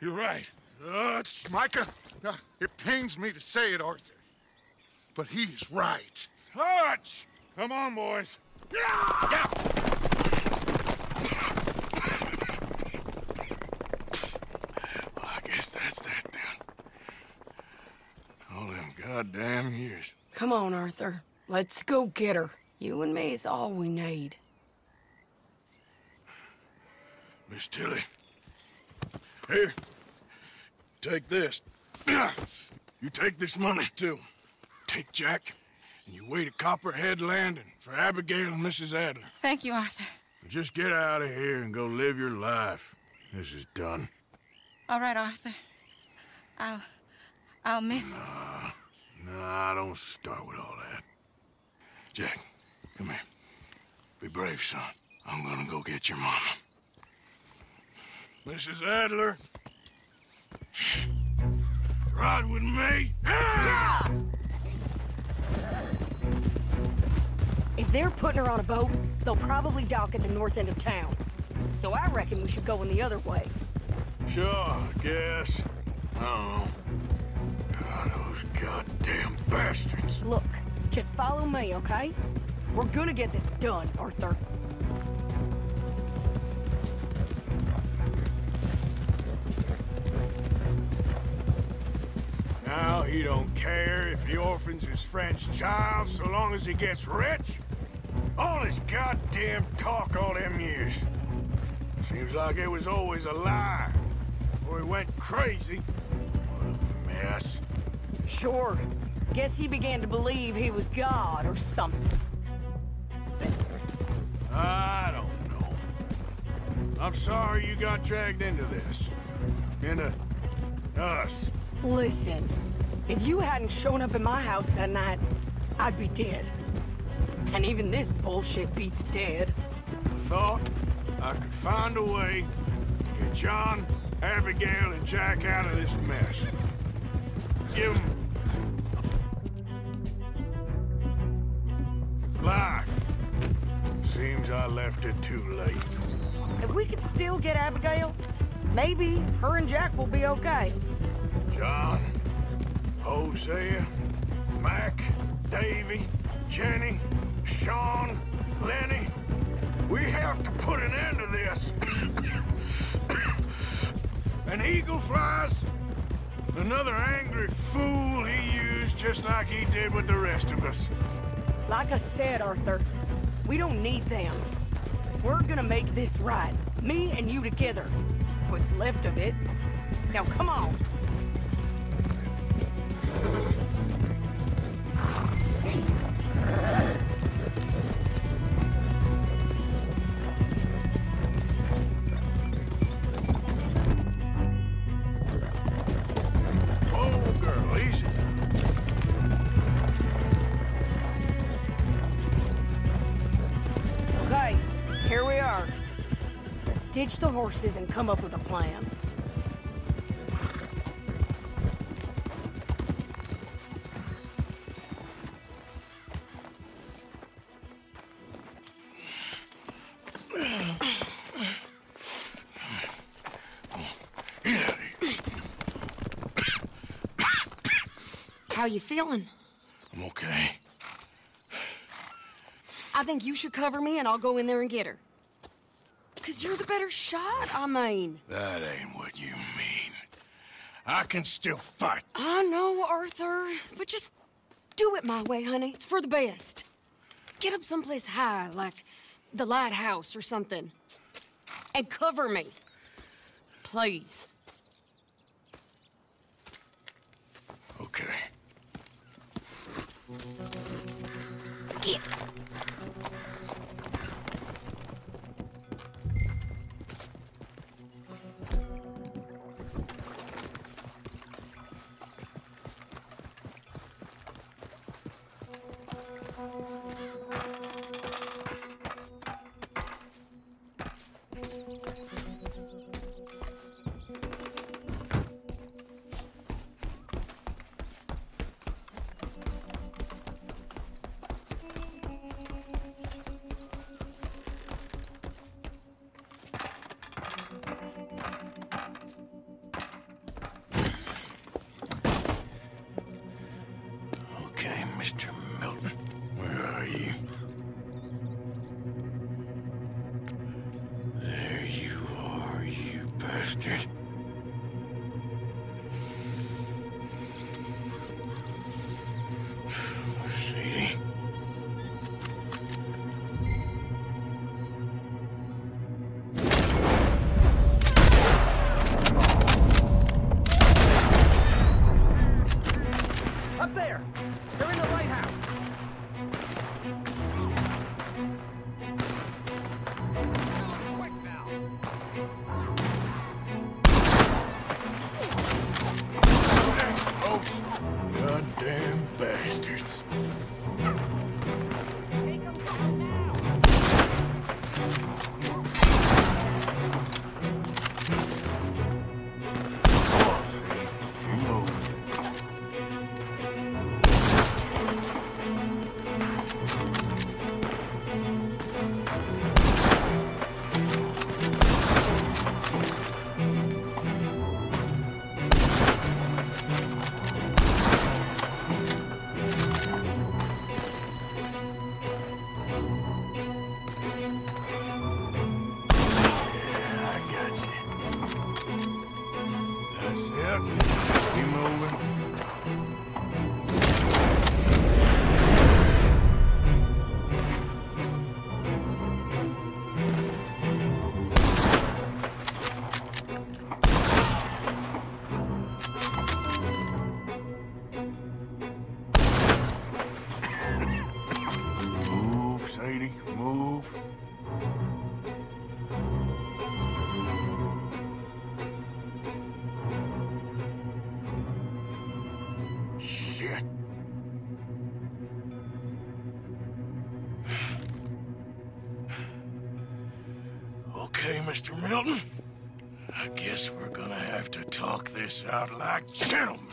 You're right. Uh, Micah, uh, it pains me to say it, Arthur. But he's right. Dutch! Come on, boys. Yeah! yeah. Well, I guess that's that then. All them goddamn years. Come on, Arthur. Let's go get her. You and me is all we need. Miss Tilly. Here. Take this. You take this money, too. Take Jack, and you wait at Copperhead Landing for Abigail and Mrs. Adler. Thank you, Arthur. Just get out of here and go live your life. This is done. All right, Arthur. I'll... I'll miss... Nah, don't start with all that. Jack, come here. Be brave, son. I'm gonna go get your mama. Mrs. Adler. Ride with me. If they're putting her on a boat, they'll probably dock at the north end of town. So I reckon we should go in the other way. Sure, I guess. I don't know. God, those goddamn bastards. Look, just follow me, okay? We're gonna get this done, Arthur. He don't care if he orphans his friend's child so long as he gets rich. All his goddamn talk all them years. Seems like it was always a lie. Or he went crazy. What a mess. Sure. Guess he began to believe he was God or something. I don't know. I'm sorry you got dragged into this. Into us. Listen, if you hadn't shown up at my house that night, I'd be dead. And even this bullshit beats dead. I thought I could find a way to get John, Abigail, and Jack out of this mess. Give them life. Seems I left it too late. If we could still get Abigail, maybe her and Jack will be okay. John, Hosea, Mac, Davy, Jenny, Sean, Lenny. We have to put an end to this. An eagle flies. Another angry fool he used just like he did with the rest of us. Like I said, Arthur, we don't need them. We're gonna make this right. Me and you together. What's left of it. Now come on. Ditch the horses and come up with a plan. Get out of here. How you feeling? I'm okay. I think you should cover me and I'll go in there and get her. Cause you're the better shot, I mean. That ain't what you mean. I can still fight. I know, Arthur, but just do it my way, honey. It's for the best. Get up someplace high, like the lighthouse or something. And cover me. Please. Okay. Get. Mr. Milton, where are you? Okay, Mr. Milton. I guess we're gonna have to talk this out like gentlemen.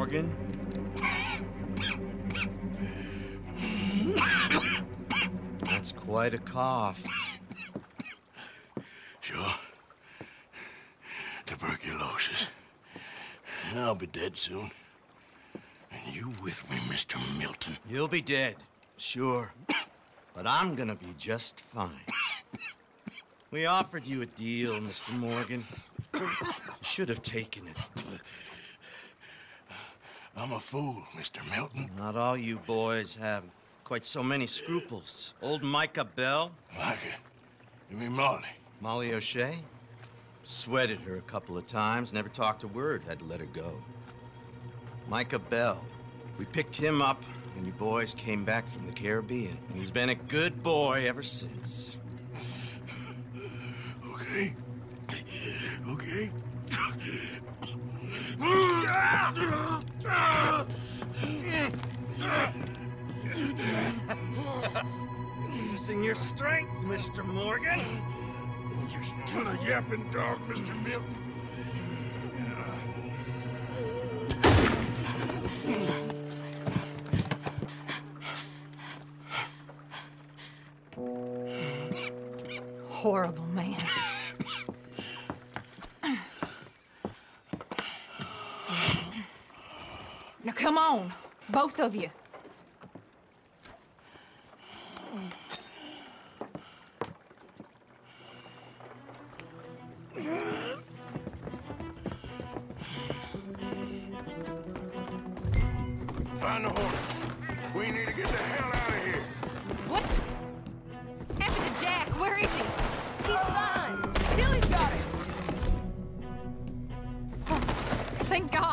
Morgan. That's quite a cough. Sure. Tuberculosis. I'll be dead soon. And you with me, Mr. Milton. You'll be dead, sure. But I'm gonna be just fine. We offered you a deal, Mr. Morgan. You should have taken it. I'm a fool, Mr. Milton. Not all you boys have quite so many scruples. Old Micah Bell, Micah, you mean Molly? Molly O'Shea, sweated her a couple of times, never talked a word, had to let her go. Micah Bell, we picked him up when you boys came back from the Caribbean, and he's been a good boy ever since. Okay. Okay. Using your strength, Mr. Morgan. You're still a yapping dog, Mr. Milton. Horrible come on, both of you. Find the horses. We need to get the hell out of here. What happened to Jack? Where is he? He's fine. Tilly's got it. Thank God.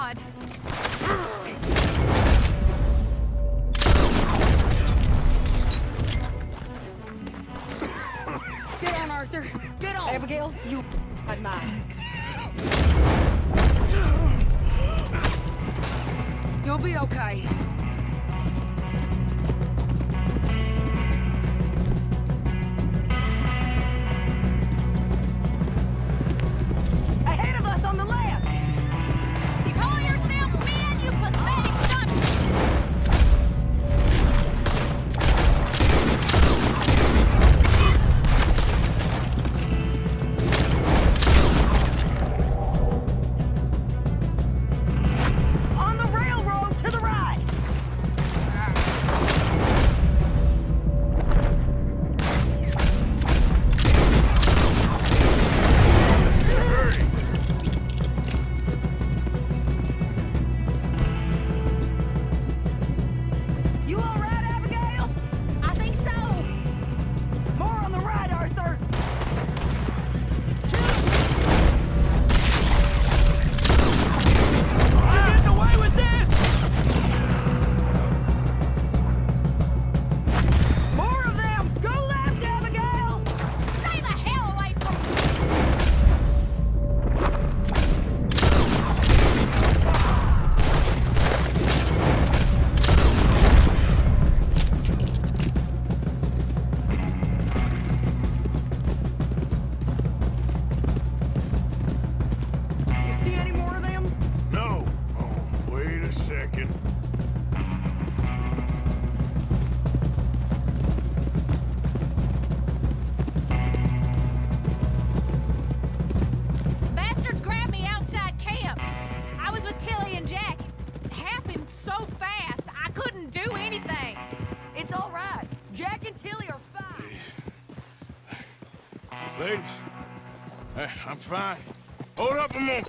Fine. Hold up a moment.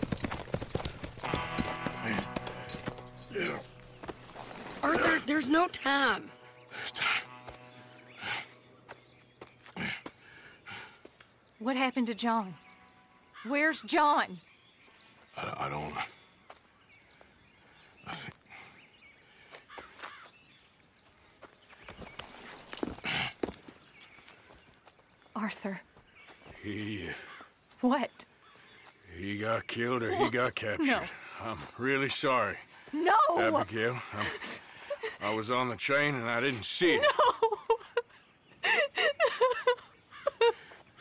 Arthur, there's no time. this time. What happened to John? Where's John? I, I don't. I think. Arthur. He. Uh, What? He got killed or he got captured. No. I'm really sorry, No! Abigail. I'm, I was on the train and I didn't see it. No!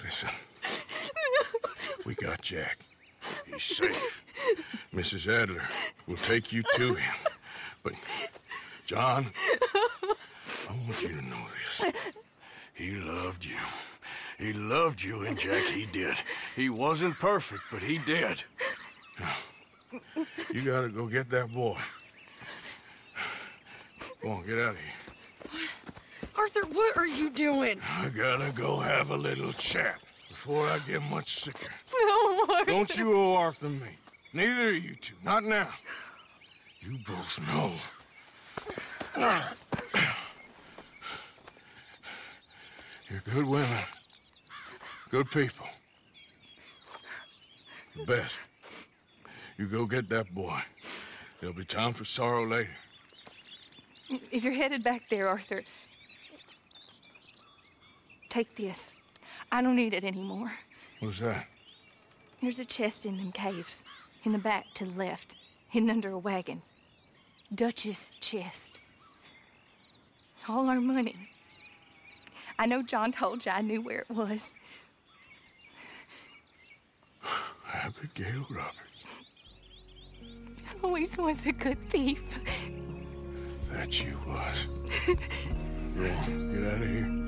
Listen. We got Jack. He's safe. Mrs. Adler will take you to him. But, John, I want you to know this. He loved you. He loved you, and Jack, he did. He wasn't perfect, but he did. You gotta go get that boy. Go on, get out of here. Arthur, what are you doing? I gotta go have a little chat before I get much sicker. No, Arthur. Don't you owe Arthur me. Neither of you two. Not now. You both know. You're good women. Good people. The best. You go get that boy. There'll be time for sorrow later. If you're headed back there, Arthur, take this. I don't need it anymore. What's that? There's a chest in them caves, in the back to the left, hidden under a wagon. Dutch's chest. All our money. I know John told you I knew where it was. Abigail Roberts. Always was a good thief. That you was. Go on, get out of here.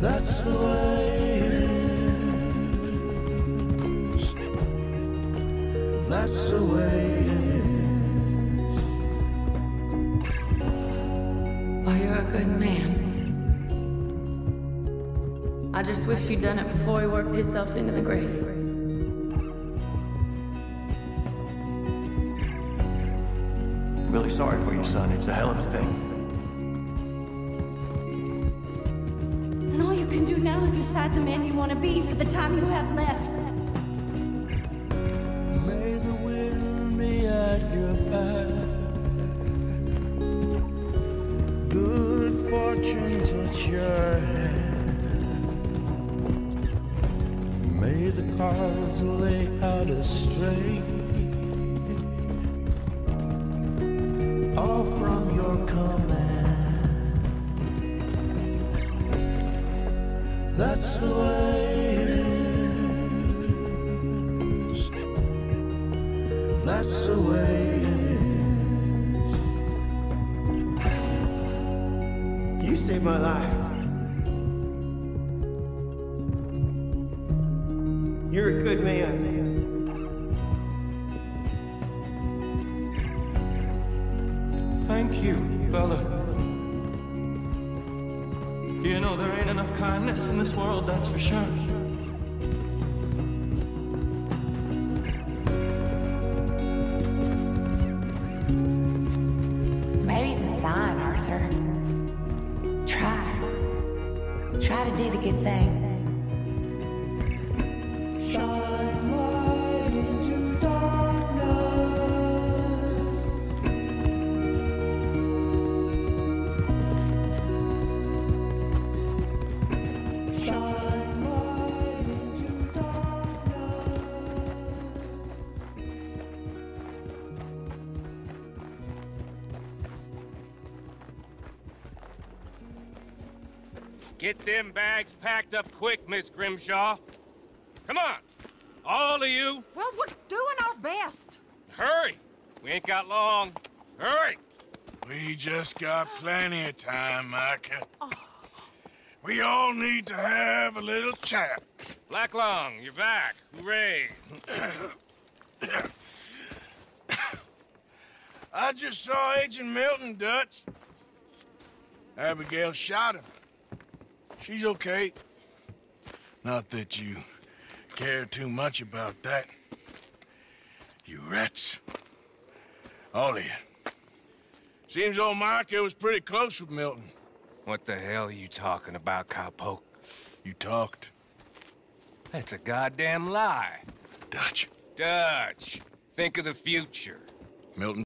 That's the way it is. That's the way it is. Well, you're a good man. I just wish you'd done it before he worked himself into the grave. Really sorry for you, son. It's a hell of a thing. Is decide the man you want to be for the time you have left. May the wind be at your back. Good fortune touch your hand. May the cards lay out a my life. You're a good man. Thank you, Bella. You know, there ain't enough kindness in this world, that's for sure. Get them bags packed up quick, Miss Grimshaw. Come on, all of you, Well, we're doing our best. hurry. We ain't got long. Hurry. We just got plenty of time, Micah. We all need to have a little chat. Black Lung, you're back. Hooray. I just saw Agent Milton, Dutch. Abigail shot him. She's okay. Not that you care too much about that. You rats. All of you. Seems old Micah was pretty close with Milton. What the hell are you talking about, cowpoke? You talked. That's a goddamn lie. Dutch. Dutch, think of the future. Milton